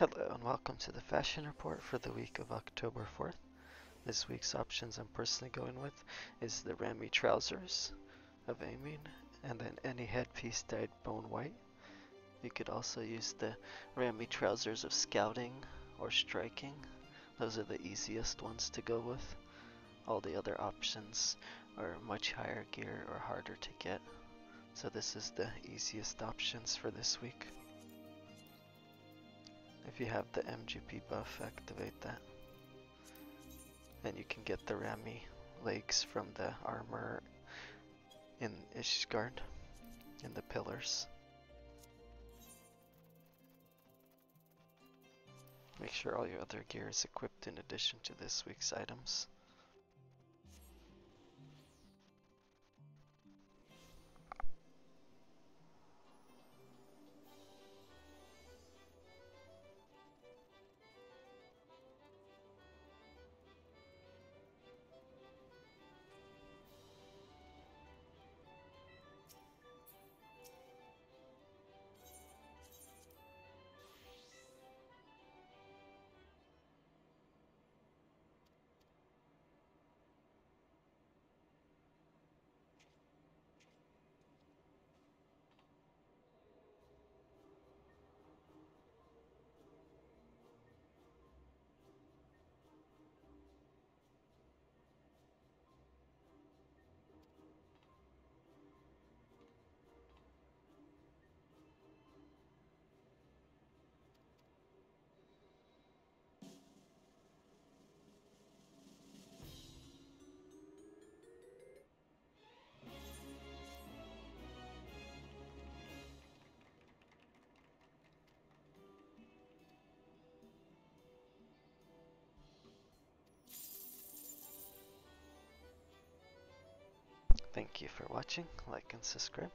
Hello and welcome to the fashion report for the week of October 4th. This week's options I'm personally going with is the Ramie trousers of Aiming and then any headpiece dyed bone white. You could also use the Ramie trousers of scouting or striking. Those are the easiest ones to go with. All the other options are much higher gear or harder to get. So this is the easiest options for this week. If you have the MGP buff, activate that. And you can get the Ramie legs from the armor in Ishgard, in the pillars. Make sure all your other gear is equipped in addition to this week's items. Thank you for watching, like and subscribe.